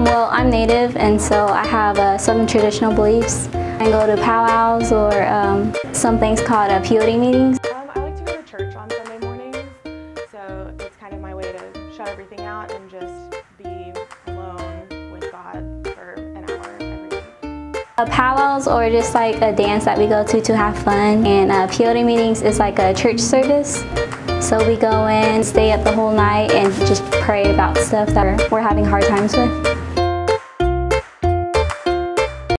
Well, I'm Native and so I have uh, some traditional beliefs. I go to powwows or um, some things called uh, peyote meetings. Um, I like to go to church on Sunday mornings, so it's kind of my way to shut everything out and just be alone with God for an hour every week. Uh, powwows or just like a dance that we go to to have fun and uh, peyote meetings is like a church service. So we go in, stay up the whole night and just pray about stuff that we're having hard times with.